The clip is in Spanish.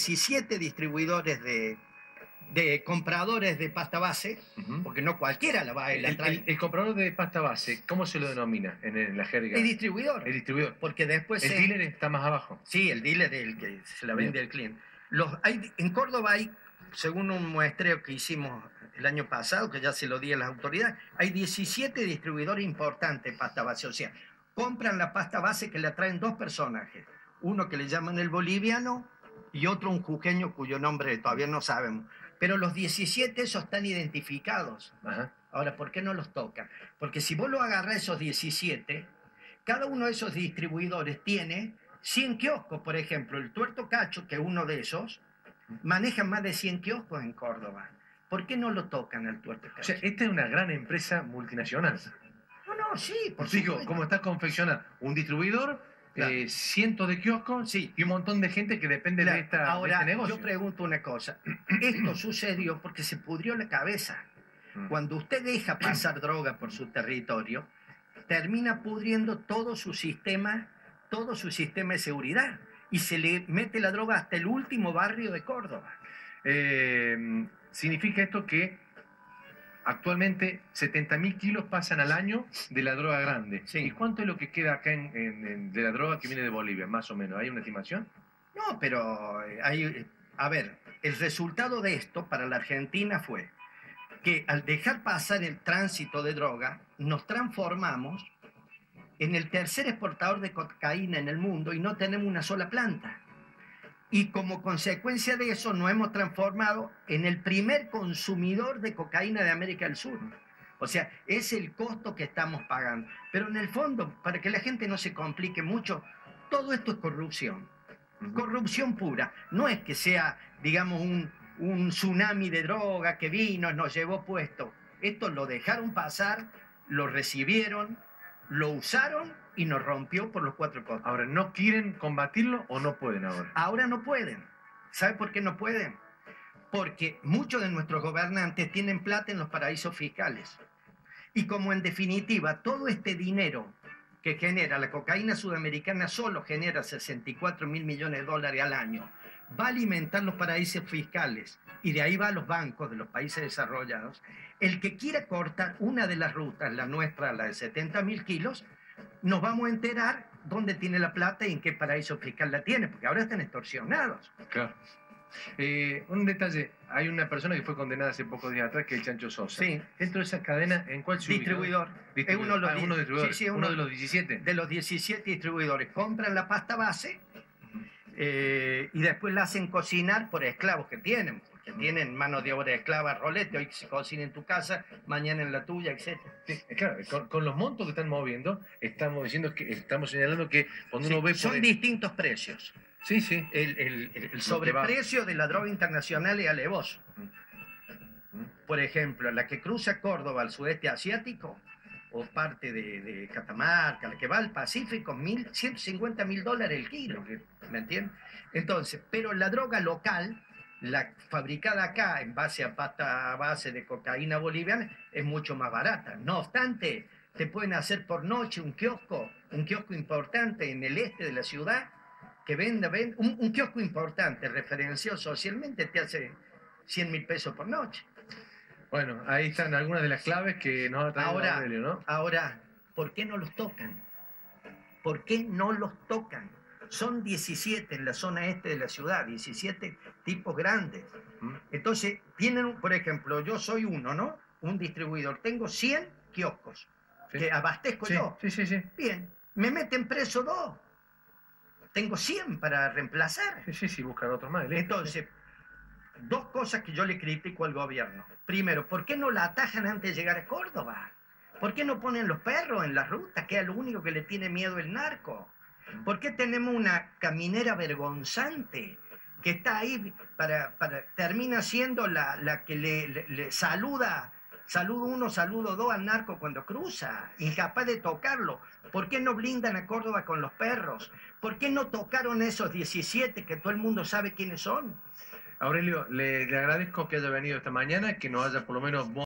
17 distribuidores de, de compradores de pasta base, porque no cualquiera la va a la trae. el- el comprador de pasta base, ¿cómo se lo denomina en, el- la jerga? El distribuidor. El distribuidor. porque después El se- dealer está más abajo. Sí, el dealer es el que se la vende al cliente. Los, hay, en Córdoba hay, según un muestreo que hicimos el año pasado, que ya se lo di a las autoridades, hay 17 distribuidores importantes de pasta base. O sea, compran la pasta base que la traen dos personajes. Uno que le llaman el boliviano y otro un jujeño cuyo nombre todavía no sabemos. Pero los 17 esos están identificados. Ajá. Ahora, ¿por qué no los tocan? Porque si vos lo agarrás esos 17, cada uno de esos distribuidores tiene 100 kioscos, por ejemplo. El Tuerto Cacho, que es uno de esos, maneja más de 100 kioscos en Córdoba. ¿Por qué no lo tocan al Tuerto O Cacho? sea, esta es una gran empresa multinacional. no, no, sí, por Digo, supuesto. ¿cómo está confeccionada? Un distribuidor, Claro. eh, cientos de kioscos Sí. y un montón de gente que depende Claro, de, esta, de Ahora, este negocio. yo pregunto una cosa. Esto sucedió porque se pudrió la cabeza. Mm. Cuando usted deja pasar droga por su territorio, termina pudriendo todo su sistema, todo su sistema de seguridad. Y se le mete la droga hasta el último barrio de Córdoba. Eh, significa esto que actualmente 70.000 kilos pasan al año de la droga grande. Sí. ¿Y cuánto es lo que queda acá en- en- en- de la droga que viene de Bolivia, más o menos? ¿Hay una estimación? No, pero eh, hay, eh, a ver, el resultado de esto para la Argentina fue que al dejar pasar el tránsito de droga, nos transformamos en el tercer exportador de cocaína en el mundo y no tenemos una sola planta. Y como consecuencia de eso nos hemos transformado en el primer consumidor de cocaína de América del Sur. O sea, es el costo que estamos pagando. Pero en el fondo, para que la gente no se complique mucho, todo esto es corrupción corrupción pura. No es que sea, digamos, un, un tsunami de droga que vino, nos llevó puesto. Esto lo dejaron pasar, lo recibieron, lo usaron y nos rompió por los cuatro costados. Ahora, ¿no quieren combatirlo o no pueden ahora? Ahora no pueden. ¿Sabe por qué no pueden? Porque muchos de nuestros gobernantes tienen plata en los paraísos fiscales. Y como en definitiva todo este dinero que genera la cocaína sudamericana solo genera 64 mil millones de dólares al año, va a alimentar los paraísos fiscales y de ahí va a los bancos de los países desarrollados. El que quiera cortar una de las rutas, la nuestra, la de 70 mil kilos, nos vamos a enterar dónde tiene la plata y en qué paraíso fiscal la tiene, porque ahora están extorsionados. Claro. Eh, un detalle, hay una persona que fue condenada hace pocos días atrás, que es el Chancho Sosa. Sí. Dentro de esa cadena, ¿en cuál se ubica? Distribuidor. Es uno de los Ah, uno distribuidores. sí, sí, uno, uno- de los 17. De los 17 distribuidores, compran la pasta base eh, y después la hacen cocinar por esclavos que tienen, porque tienen mano de obra esclava, rolete, hoy se cocina en tu casa, mañana en la tuya, etc. Sí, claro, con, con los montos que están moviendo, estamos diciendo que estamos señalando que cuando uno ve son distintos precios. Sí, sí. El, el- el- sobreprecio de la droga internacional es alevoso. Por ejemplo, la que cruza Córdoba al sudeste asiático parte de, Catamarca, la que va al Pacífico, mil, 150 mil dólares el kilo. ¿Me entiendes? Entonces, pero la droga local, la fabricada acá en base a pasta base de cocaína boliviana, es mucho más barata. No obstante, te pueden hacer por noche un kiosco, un kiosco importante en el este de la ciudad, que venda, venda un, un kiosco importante, referenciado socialmente, te hace 100 mil pesos por noche. Bueno, ahí están algunas de las claves que nos ha traído Ahora, Aurelio, ¿no? ahora, ¿por qué no los tocan? ¿Por qué no los tocan? Son 17 en la zona este de la ciudad, 17 tipos grandes. Entonces, tienen, por ejemplo, yo soy uno, ¿no? Un distribuidor. Tengo 100 kioscos Sí. que abastezco Sí, yo. sí, sí, sí. Bien, me meten preso dos. Tengo 100 para reemplazar. Sí, sí, sí, buscan otros más. Entonces, dos cosas que yo le critico al gobierno. Primero, ¿por qué no la atajan antes de llegar a Córdoba? ¿Por qué no ponen los perros en las rutas, que es lo único que le tiene miedo el narco? ¿Por qué tenemos una caminera vergonzante que está ahí para, para termina siendo la, la que le, le- le saluda, saludo uno, saludo dos al narco cuando cruza, incapaz de tocarlo? ¿Por qué no blindan a Córdoba con los perros? ¿Por qué no tocaron esos 17 que todo el mundo sabe quiénes son? Aurelio, le, le agradezco que haya venido esta mañana, que nos haya por lo menos